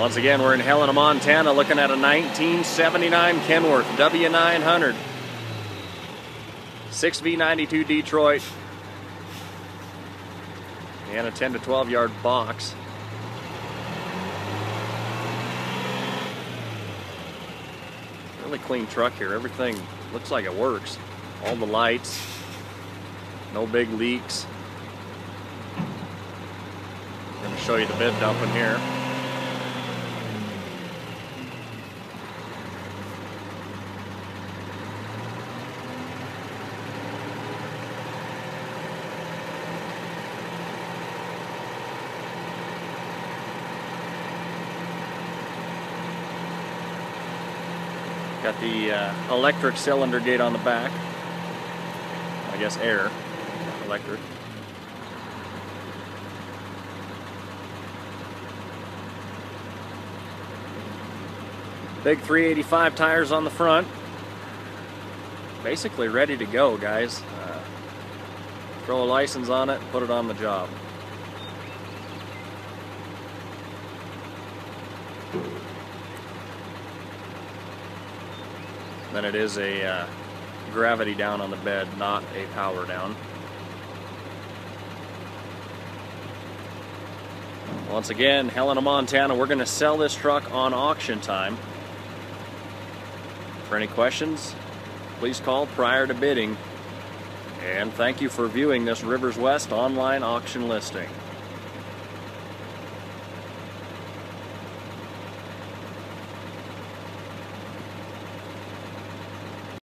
Once again, we're in Helena, Montana, looking at a 1979 Kenworth W900. 6V92 Detroit. And a 10 to 12 yard box. Really clean truck here. Everything looks like it works. All the lights, no big leaks. I'm going to show you the bed dump in here. Got the uh, electric cylinder gate on the back. I guess air, electric. Big 385 tires on the front. Basically ready to go, guys. Uh, throw a license on it, put it on the job. Then it is a uh, gravity down on the bed, not a power down. Once again, Helena, Montana, we're going to sell this truck on AuctionTime. For any questions, please call prior to bidding. And thank you for viewing this Rivers West online auction listing.